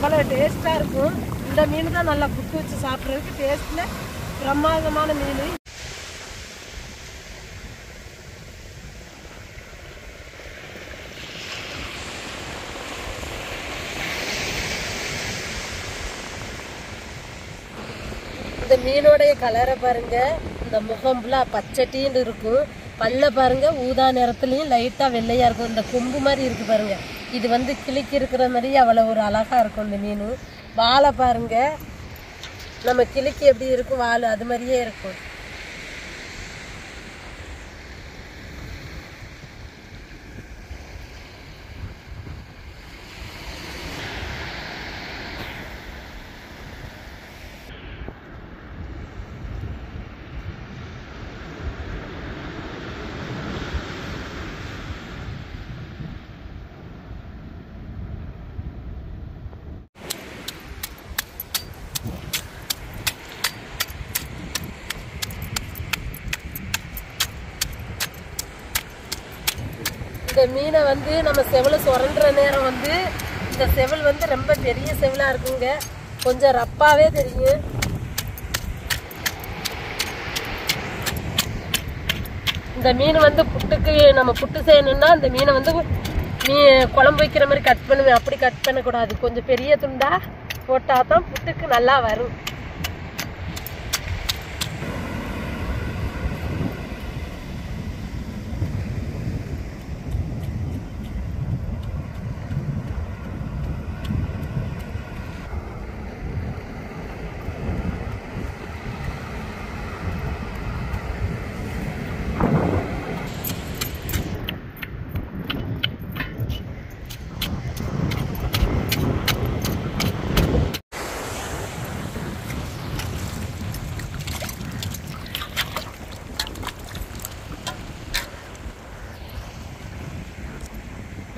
அவ்வளோ டேஸ்ட்டாக இருக்கும். இந்த மீன் தான் நல்லா புட்டு வச்சு சாப்பிட்றதுக்கு டேஸ்ட்டில் பிரமாதமான மீன். இந்த மீனோடைய கலரை பாருங்க. இந்த முகம் ஃபுல்லாக பச்சட்டின்னு இருக்கும். பல்ல பாருங்க ஊதா நிறத்துலையும் லைட்டாக வெள்ளையா இருக்கும். இந்த கொம்பு மாதிரி இருக்கு பாருங்க. இது வந்து கிளிக்கு இருக்கிற மாதிரி அவ்வளோ ஒரு அழகா இருக்கும் இந்த மீன். வாழை பாருங்க. நம்ம கிளிக்கு எப்படி இருக்கும் வாழை அது மாதிரியே இருக்கும். இந்த மீனை வந்து நம்ம செவலை சுரண்டுற நேரம் வந்து இந்த செவல் வந்து ரொம்ப பெரிய செவலாக இருக்குங்க. கொஞ்சம் ரப்பாகவே தெரியும் இந்த மீன் வந்து புட்டுக்கு நம்ம புட்டு செய்யணும்னா இந்த மீனை வந்து மீ குழம்பு வைக்கிற மாதிரி கட் பண்ணுவேன். அப்படி கட் பண்ணக்கூடாது. கொஞ்சம் பெரிய துண்டாக போட்டால் தான் புட்டுக்கு நல்லா வரும்.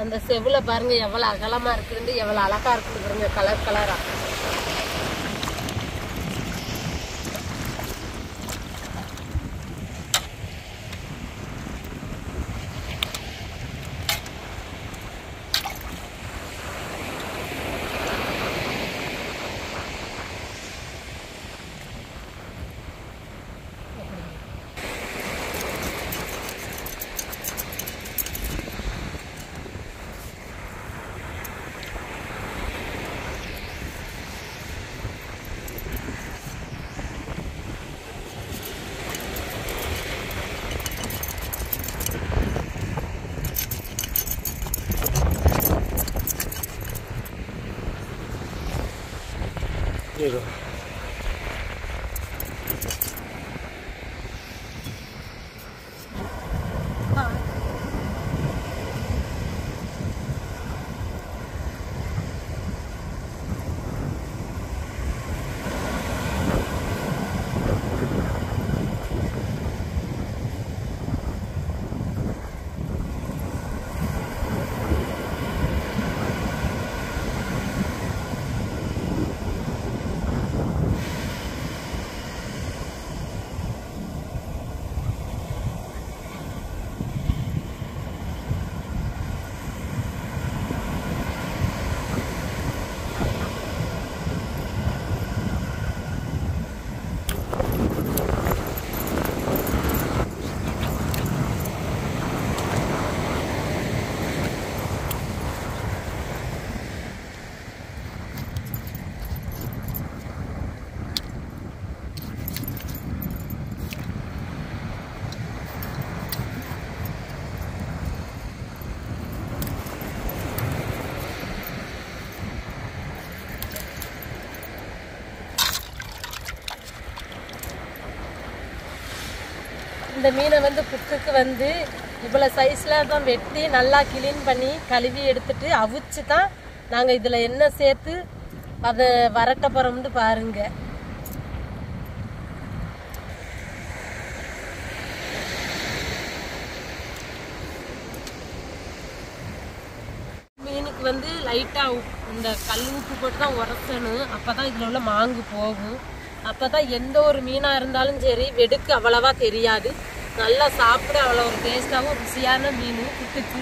அந்த செவில் பாருங்க எவ்வளோ அகலமாக இருக்குதுன்னு எவ்வளோ அழகா இருக்குது பாருங்கள் கலர் கலராக இந்த மீனை வந்து குக்குக்கு வந்து இவ்வளோ சைஸில் தான் வெட்டி நல்லா கிளீன் பண்ணி கழுவி எடுத்துட்டு அவிச்சு தான் நாங்கள் இதில் என்ன சேர்த்து அதை வரட்ட போகிறோம்னு பாருங்க. மீனுக்கு வந்து லைட்டாக இந்த கல் உப்பு போட்டு தான் உரசணும். அப்போ தான் இதில் உள்ள மாங்கு போகும். அப்போ தான் எந்த ஒரு மீனாக இருந்தாலும் சரி வெடுக்கு அவ்வளவா தெரியாது. நல்லா சாப்பிட அவ்வளோ ஒரு டேஸ்ட்டாகவும் ருசியான மீன் புட்டுக்கு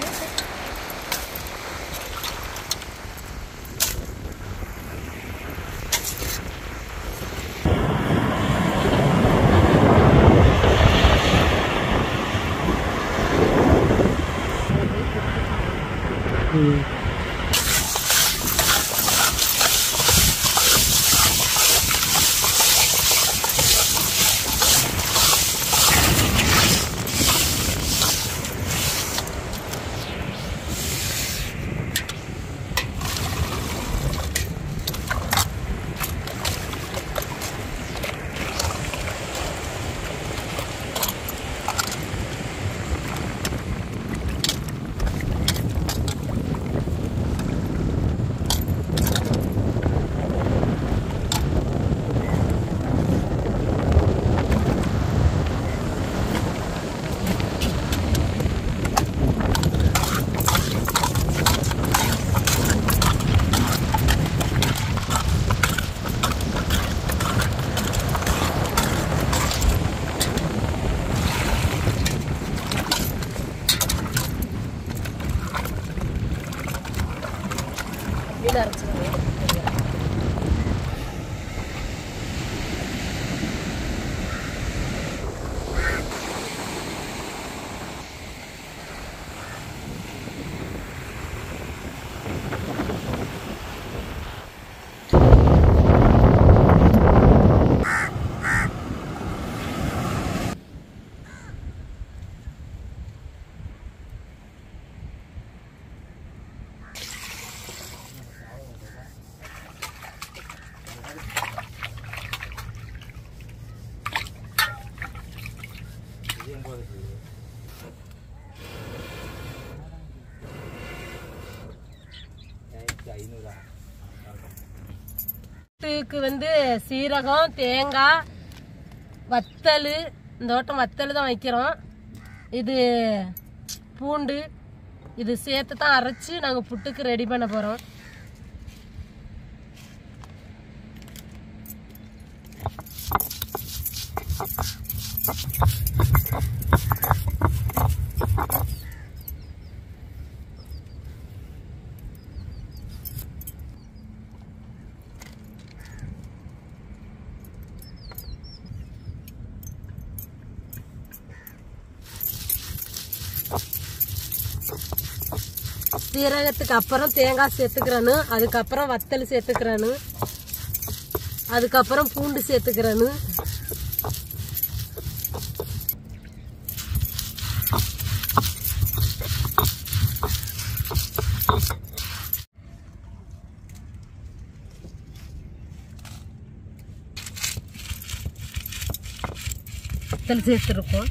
புட்டுக்கு வந்து சீரகம் தேங்காய் வத்தல் இந்த ஓட்டம் வத்தல் தான் வைக்கிறோம். இது பூண்டு இது சேர்த்து தான் அரைச்சி நாங்கள் புட்டுக்கு ரெடி பண்ண போகிறோம் சீரகத்துக்கு அப்புறம் தேங்காய் சேர்த்துக்கிறேன்னு அதுக்கப்புறம் வத்தல் சேர்த்துக்கிறேன்னு அதுக்கப்புறம் பூண்டு சேர்த்துக்கிறேன்னு. வத்தல் சேர்த்துருக்கோம்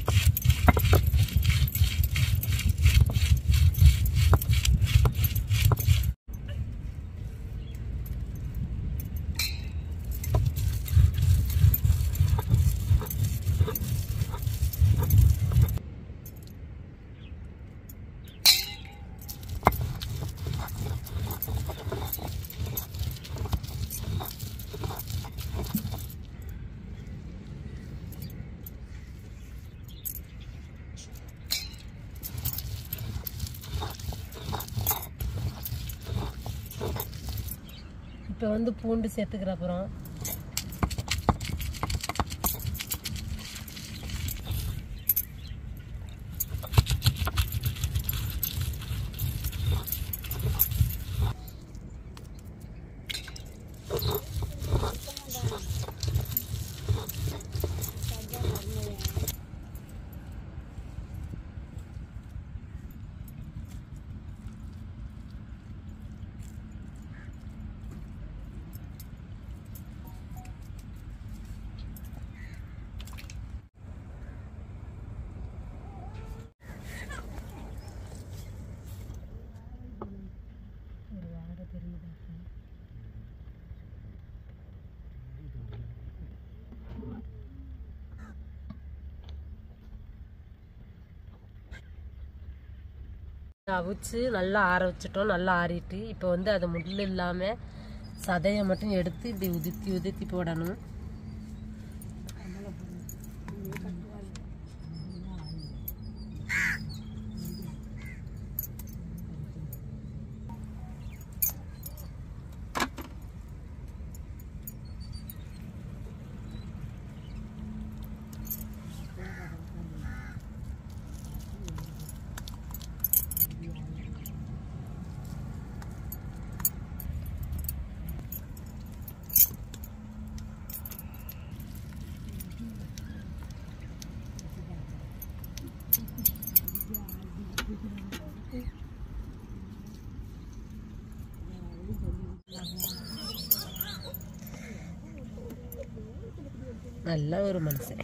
இப்போ வந்து பூண்டு சேர்த்துக்கிற அப்புறம் ஒரு வாடை தெரியுதா அவிச்சு நல்லா ஆற வச்சுட்டோம். நல்லா ஆறிட்டு இப்போ வந்து அது முள் இல்லாமல் சதையை மட்டும் எடுத்து இப்படி உதுத்தி உதுத்தி போடணும். நல்ல ஒரு மனுஷன்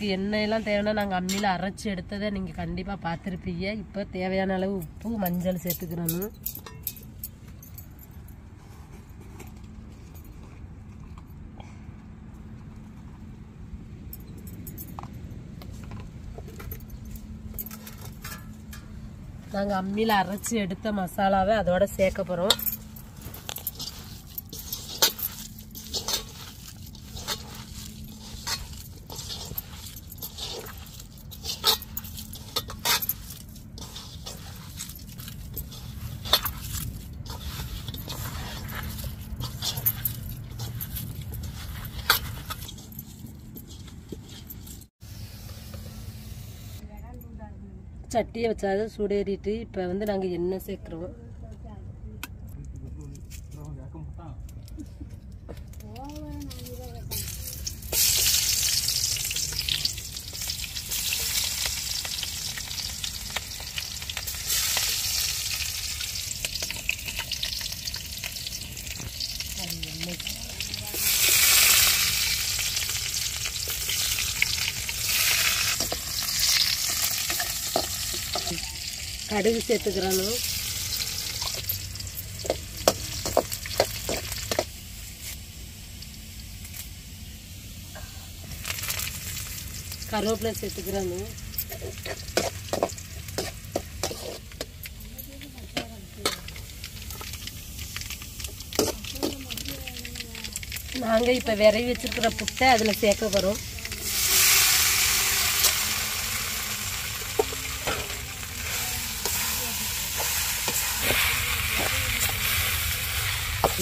இதுக்கு எண்ணெயெல்லாம் தேவைன்னா நாங்கள் அம்மியில் அரைச்சி எடுத்ததை நீங்கள் கண்டிப்பாக பார்த்துருப்பீங்க. இப்போ தேவையான அளவு உப்பு மஞ்சள் சேர்த்துக்கிறோம் நாங்கள் அம்மியில் அரைச்சி எடுத்த மசாலாவை அதோட சேர்க்க போகிறோம் சட்டியை வச்சாத சூடேறிட்டு இப்போ வந்து நாங்கள் எண்ணெய் சேர்க்குறோம். கடுகு சேர்த்துக்கிறணும் கருவேப்பிலை சேர்த்துக்கிறணும் நாங்கள் இப்போ விரவி வச்சிருக்கிற புட்டை அதில் சேர்க்க போகிறோம்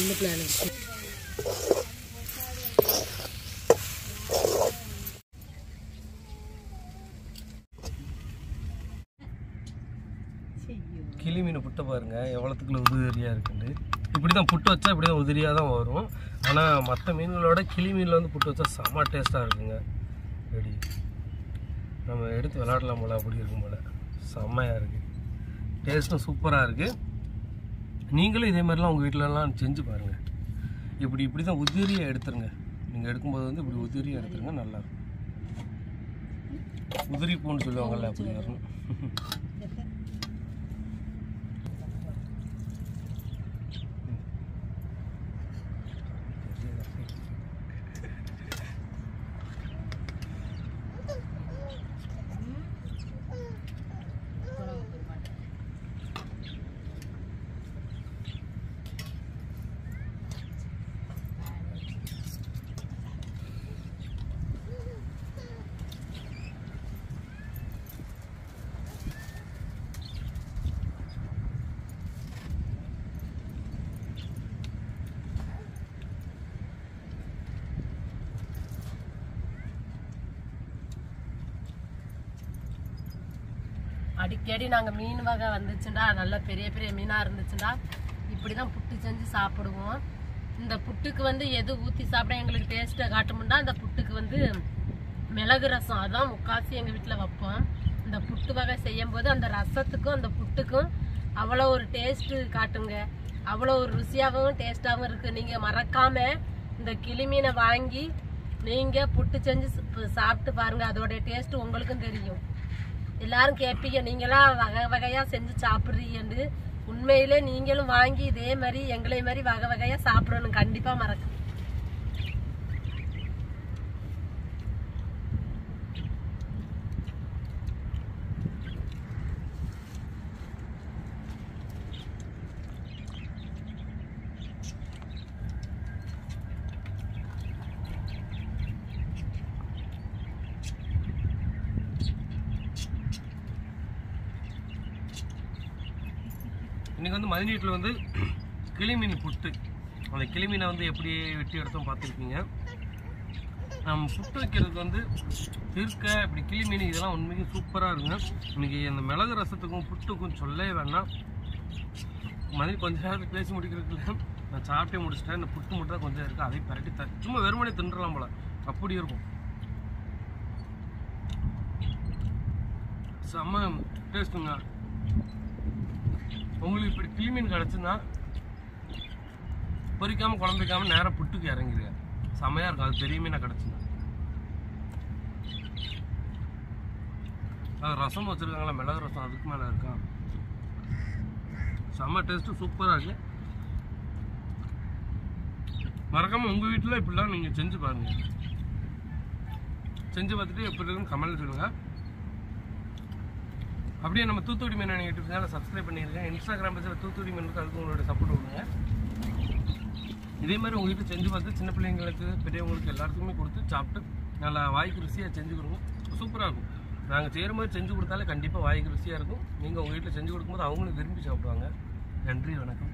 இந்த பிளான் கிளி மீன் புட்டை பாருங்க. எவ்வளோத்துக்குள்ள உதிரியாக இருக்குது இப்படி தான் புட்டு வச்சா இப்படி தான் உதிரியாக தான் வரும். ஆனால் மற்ற மீன்களோட கிளி மீனில் வந்து புட்டு வச்சா செம்ம டேஸ்ட்டாக இருக்குங்க. ரெடி நம்ம எடுத்து விளாடலாம் போல அப்படி இருக்கும் போல. செம்மையாக இருக்குது டேஸ்ட்டும் சூப்பராக இருக்குது நீங்களும் இதே மாதிரிலாம் உங்கள் வீட்டிலலாம் செஞ்சு பாருங்கள் இப்படி இப்படி தான் உதிரியாக எடுத்துருங்க. நீங்கள் எடுக்கும்போது வந்து இப்படி உதிரியாக எடுத்துருங்க நல்லாயிருக்கும் உதிரி பூன்னு சொல்லுவாங்கள்ல அப்படி வரணும். அடிக்கடி நாங்கள் மீன் வகை வந்துச்சுண்டா நல்ல பெரிய பெரிய மீனாக இருந்துச்சுண்டா இப்படி தான் புட்டு செஞ்சு சாப்பிடுவோம். இந்த புட்டுக்கு வந்து எது ஊற்றி சாப்பிட எங்களுக்கு டேஸ்ட்டை காட்டுமுண்டா அந்த புட்டுக்கு வந்து மிளகு ரசம். அதான் முக்காசி எங்கள் வீட்டில் வைப்போம். இந்த புட்டு வகை செய்யும் போது அந்த ரசத்துக்கும் அந்த புட்டுக்கும் அவ்வளோ ஒரு டேஸ்ட்டு காட்டுங்க. அவ்வளோ ஒரு ருசியாகவும் டேஸ்ட்டாகவும் இருக்குது நீங்கள் மறக்காமல் இந்த கிளி மீனை வாங்கி நீங்கள் புட்டு செஞ்சு சாப்பிட்டு பாருங்கள் அதோட டேஸ்ட்டு உங்களுக்கும் தெரியும். எல்லாரும் கேட்பீங்க நீங்களாம் வகை வகையா செஞ்சு சாப்பிட்றீங்கன்னு. உண்மையிலே நீங்களும் வாங்கி இதே மாதிரி எங்களை மாதிரி வகை வகையா சாப்பிடணும். கண்டிப்பா மறக்க இன்றைக்கி வந்து மதிநீட்டில் வந்து கிளிமீன் புட்டு. அந்த கிளிமீனை வந்து எப்படி வெட்டி எடுத்தோம் பார்த்துருக்கீங்க. நம்ம புட்டு வைக்கிறதுக்கு வந்து திருக்க இப்படி கிளிமீன் இதெல்லாம் உண்மைக்கு சூப்பராக இருக்குங்க இன்றைக்கி அந்த மிளகு ரசத்துக்கும் புட்டுக்கும் சொல்லவே வேண்டாம். மதி கொஞ்ச நேரத்துக்கு பேசி முடிக்கிறதுக்குள்ள நான் சாப்பிட்டே முடிச்சிட்டேன். இந்த புட்டு மட்டும் தான் கொஞ்சம் இருக்குது அதை பரட்டி த சும்மா வெறுமனே தின்றலாம் போல. அப்படி இருக்கும். செம்ம டேஸ்ட்டுங்க உங்களுக்கு இப்படி கிளிமீன் கிடச்சுன்னா பொறிக்காமல் குழம்பிக்காமல் நேரம் புட்டுக்கு இறங்கிடுங்க செமையாக இருக்கும். அது பெரிய மீனாக கிடச்சுன்னா. அது ரசம் வச்சுருக்காங்களா மிளகு ரசம் அதுக்கு மேலே இருக்கா? செம்ம டேஸ்ட்டு சூப்பராக இருக்குது மறக்காமல் உங்கள் வீட்டில் இப்படிலாம் நீங்கள் செஞ்சு பாருங்கள் செஞ்சு பார்த்துட்டு எப்படி இருக்குன்னு கமெண்ட் சொல்லுங்கள் அப்படியே நம்ம தூத்துக்குடி மீன் யூடியூப் சேனலை சப்ஸ்கிரைப் பண்ணியிருக்கேன் இன்ஸ்டாகிராம் பேஜில் தூத்துக்குடி மீனுக்கு அதுக்கு உங்களோட சப்போர்ட் கொடுங்க. இதே மாதிரி உங்கள் வீட்டில் செஞ்சு பார்த்து சின்ன பிள்ளைங்களுக்கு பெரியவங்களுக்கு எல்லாத்துக்குமே கொடுத்து சாப்பிட்டு நல்லா வாய்க்கு ருசியாக செஞ்சு கொடுங்க. சூப்பராக இருக்கும். நாங்கள் செய்கிற மாதிரி செஞ்சு கொடுத்தாலே கண்டிப்பாக வாய்க்கு ருசியாக இருக்கும். நீங்கள் உங்கள் வீட்டில் செஞ்சு கொடுக்கும்போது அவங்களும் விரும்பி சாப்பிடுவாங்க. நன்றி வணக்கம்.